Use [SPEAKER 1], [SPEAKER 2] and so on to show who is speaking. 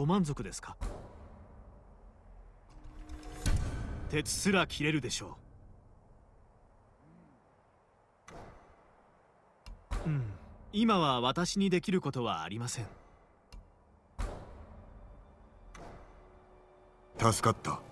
[SPEAKER 1] ご満足ですか？鉄すら切れるでしょう。うん。今は私にできることはありません。
[SPEAKER 2] 助かった。